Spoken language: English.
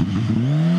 Mm-hmm.